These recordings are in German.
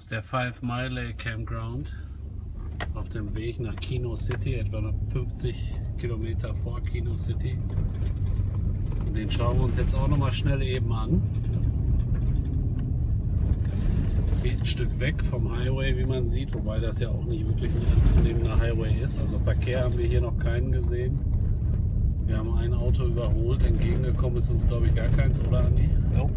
Das ist der Five Mile Campground auf dem Weg nach Kino City, etwa 50 Kilometer vor Kino City. Und den schauen wir uns jetzt auch noch mal schnell eben an. Es geht ein Stück weg vom Highway, wie man sieht, wobei das ja auch nicht wirklich ein ernstzunehmender Highway ist. Also Verkehr haben wir hier noch keinen gesehen. Wir haben ein Auto überholt, entgegengekommen ist uns glaube ich gar keins, oder Andi? Nope.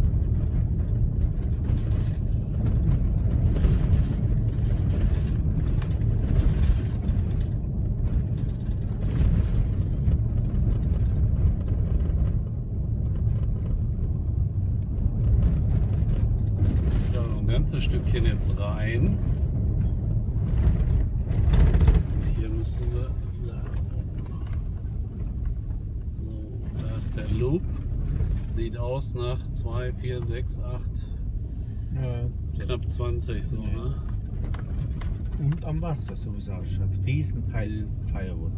Ganzes Stückchen jetzt rein. Hier müssen wir. So, da ist der Loop. Sieht aus nach 2, 4, 6, 8, Ja, knapp 20 so, ne? Und am Wasser, so wie es ausschaut. Riesenpeil Firewood.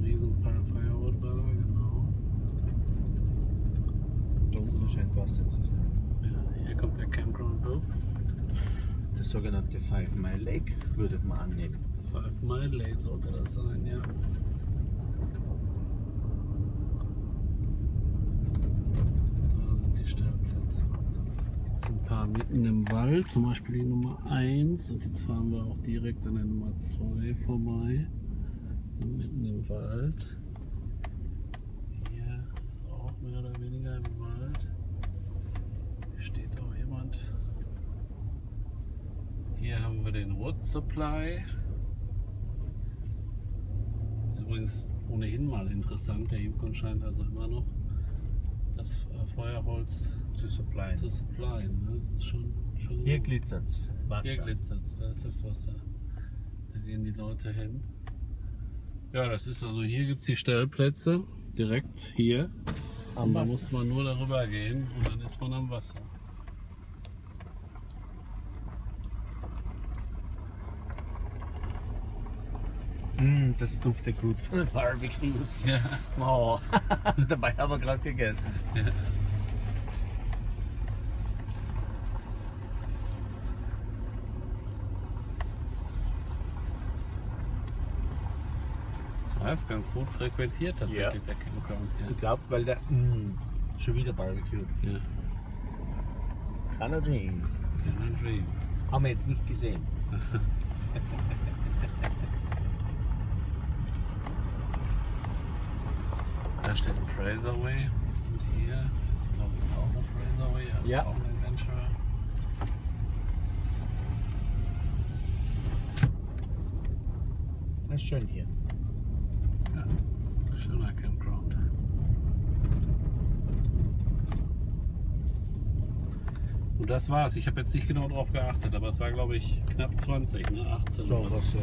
Riesenpal Firewood war da, genau. Da unten scheint Wasser zu sein. Ja, hier kommt der Campground Loop. Das sogenannte Five Mile Lake würde man annehmen. Five Mile Lake sollte das sein, ja. Da sind die Stellplätze. Jetzt ein paar mitten im Wald, zum Beispiel die Nummer 1. Und jetzt fahren wir auch direkt an der Nummer 2 vorbei. Mitten im Wald. Hier ist auch mehr oder weniger im Wald. Hier steht auch jemand. Hier haben wir den Wood Supply. Ist übrigens ohnehin mal interessant. Der Yukon scheint also immer noch das äh, Feuerholz Zu supply. zu supplyen. Ne? Das ist schon, schon Hier glitzert's. Wasser. Hier glitzert's, da ist das Wasser. Da gehen die Leute hin. Ja, das ist also hier gibt es die Stellplätze direkt hier. Am da muss man nur darüber gehen und dann ist man am Wasser. Mm, das duftet gut von den Barbecues. Ja. Oh, dabei haben wir gerade gegessen. ja. Ja, ist ganz gut frequentiert tatsächlich der Campground. Ich glaube, weil der. Mm, schon wieder Barbecue. Ja. ja. Keiner Dream. Can I dream? Haben wir jetzt nicht gesehen. Da steht ein Fraser Way und hier ist glaube ich auch ein Fraser Way, ja, ist Ja. auch ein Adventurer. Das ist schön hier. Ja, schöner Campground. Und das war's. Ich habe jetzt nicht genau drauf geachtet, aber es war glaube ich knapp 20, ne? 18. So was, ja.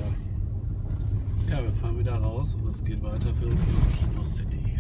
Ja, wir fahren wieder raus und es geht weiter für uns nach Kino City.